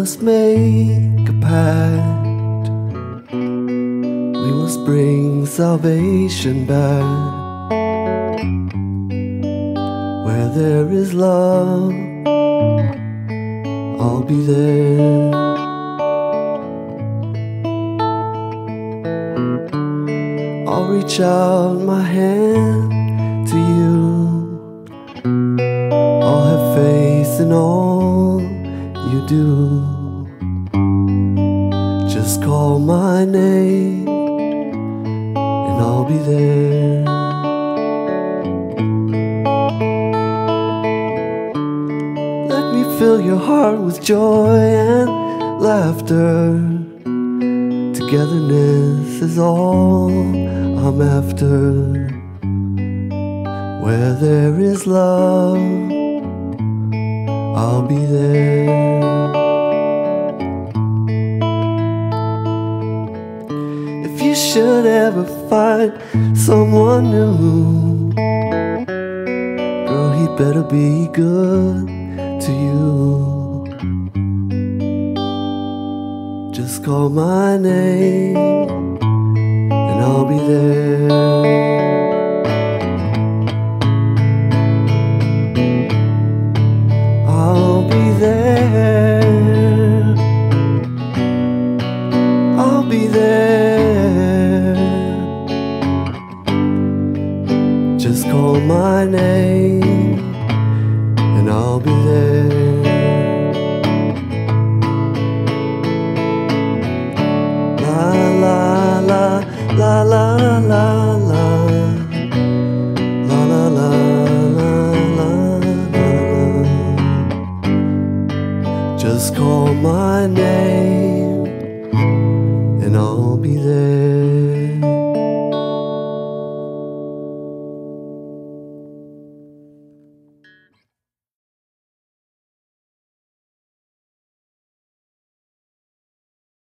must make a pact. We must bring salvation back. Where there is love, I'll be there. I'll reach out my hand to you. I'll have faith in all do. Just call my name and I'll be there. Let me fill your heart with joy and laughter. Togetherness is all I'm after. Where there is love, I'll be there. You should ever find someone new, girl, he better be good to you. Just call my name and I'll be there. I'll be there. La la la la la la la. Just call my name and I'll be there.